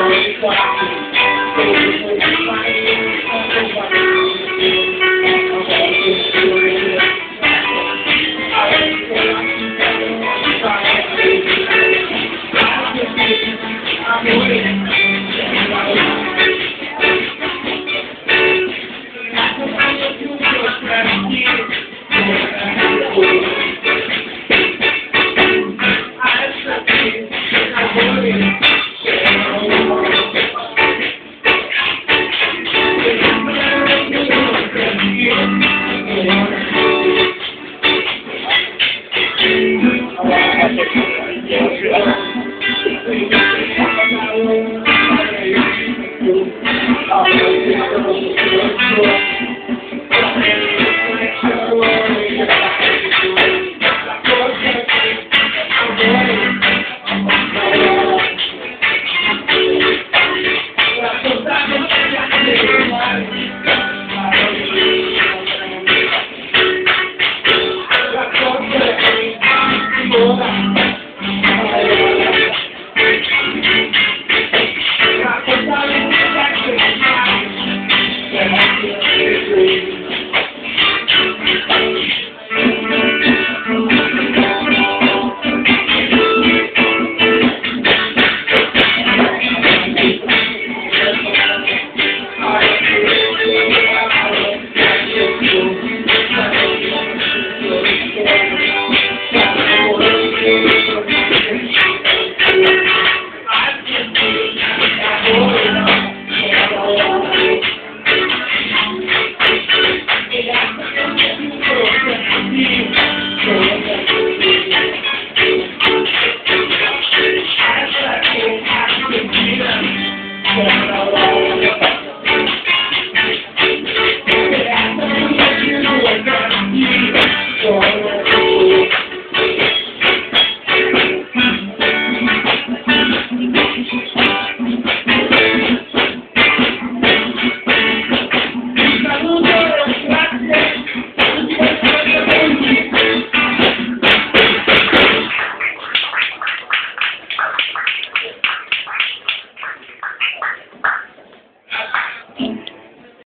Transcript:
I'm I'm